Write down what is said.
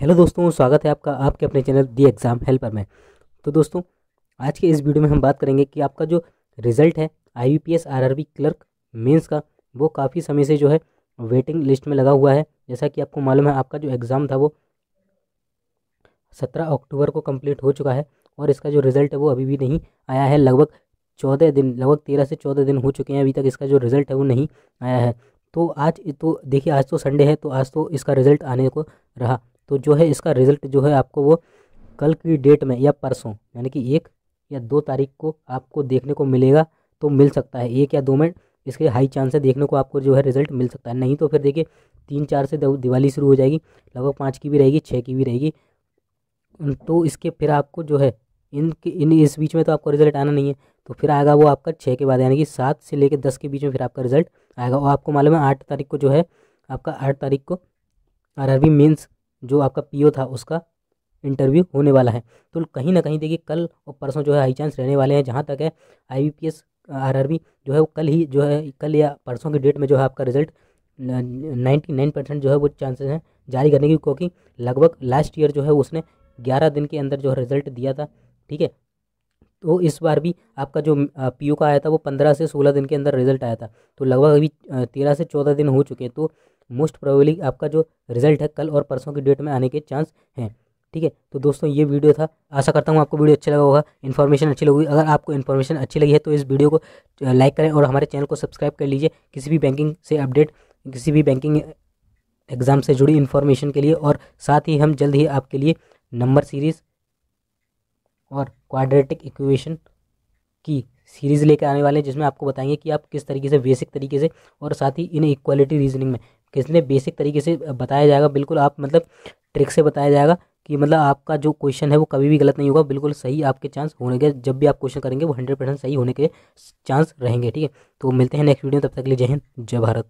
Hello दोस्तों, स्वागत है आपका आपके अपने चैनल दी एग्ज़ाम हेल्पर में। तो दोस्तों, आज के इस वीडियो में हम बात करेंगे कि आपका जो रिज़ल्ट है I P S R R B clerk mains का, वो काफ़ी समय से जो है वेटिंग लिस्ट में लगा हुआ है। जैसा कि आपको मालूम है, आपका जो एग्ज़ाम था वो सत्रह अक्टूबर को कंप्लीट हो चुका है और इसका जो रिज़ल्ट है वो अभी भी नहीं आया है। लगभग चौदह दिन, लगभग तेरह से चौदह दिन हो चुके हैं अभी तक इसका जो रिज़ल्ट है वो नहीं आया है। तो आज तो देखिए, आज तो संडे है तो आज तो इसका रिज़ल्ट आने को रहा। तो जो है इसका रिज़ल्ट जो है आपको वो कल की डेट में या परसों, यानी कि एक या दो तारीख को आपको देखने को मिलेगा तो मिल सकता है। एक या दो मिनट, इसके हाई चांस है देखने को आपको जो है रिज़ल्ट मिल सकता है। नहीं तो फिर देखिए, तीन चार से दिवाली शुरू हो जाएगी, लगभग पाँच की भी रहेगी छः की भी रहेगी। तो इसके फिर आपको जो है, इन इन इस बीच में तो आपको रिज़ल्ट आना नहीं है तो फिर आएगा वो आपका छः के बाद, यानी कि सात से लेकर दस के बीच में फिर आपका रिज़ल्ट आएगा। और आपको मालूम है, आठ तारीख को जो है, आपका आठ तारीख को आर आर बी मेन्स जो आपका पीओ था, उसका इंटरव्यू होने वाला है। तो कहीं ना कहीं देखिए, कल और परसों जो है हाई चांस रहने वाले हैं, जहाँ तक है I B P S R R B जो है, वो कल ही जो है, कल या परसों की डेट में जो है, आपका रिज़ल्ट नाइन्टी नाइन परसेंट जो है, वो चांसेस हैं जारी करने की, क्योंकि लगभग लास्ट ईयर जो है, उसने ग्यारह दिन के अंदर जो है रिज़ल्ट दिया था, ठीक है? तो इस बार भी आपका जो पीओ का आया था, वो पंद्रह से सोलह दिन के अंदर रिज़ल्ट आया था। तो लगभग अभी तेरह से चौदह दिन हो चुके हैं तो मोस्ट प्रोबेबली आपका जो रिज़ल्ट है कल और परसों की डेट में आने के चांस हैं, ठीक है? तो दोस्तों, ये वीडियो था। आशा करता हूँ आपको वीडियो अच्छा लगा होगा इन्फॉर्मेशन अच्छी लगी अगर आपको इन्फॉर्मेशन अच्छी लगी है तो इस वीडियो को लाइक करें और हमारे चैनल को सब्सक्राइब कर लीजिए किसी भी बैंकिंग से अपडेट किसी भी बैंकिंग एग्ज़ाम से जुड़ी इन्फॉर्मेशन के लिए और साथ ही हम जल्द ही आपके लिए नंबर सीरीज़ और क्वाड्रेटिक इक्वेशन की सीरीज़ लेकर आने वाले हैं, जिसमें आपको बताएँगे कि आप किस तरीके से बेसिक तरीके से और साथ ही इन इक्वालिटी रीजनिंग में। किसने बेसिक तरीके से बताया जाएगा, बिल्कुल आप मतलब ट्रिक से बताया जाएगा कि मतलब आपका जो क्वेश्चन है वो कभी भी गलत नहीं होगा, बिल्कुल सही आपके चांस होने के, जब भी आप क्वेश्चन करेंगे वो हंड्रेड परसेंट सही होने के चांस रहेंगे, ठीक है? तो मिलते हैं नेक्स्ट वीडियो तब तक के लिए जय हिंद, जय भारत।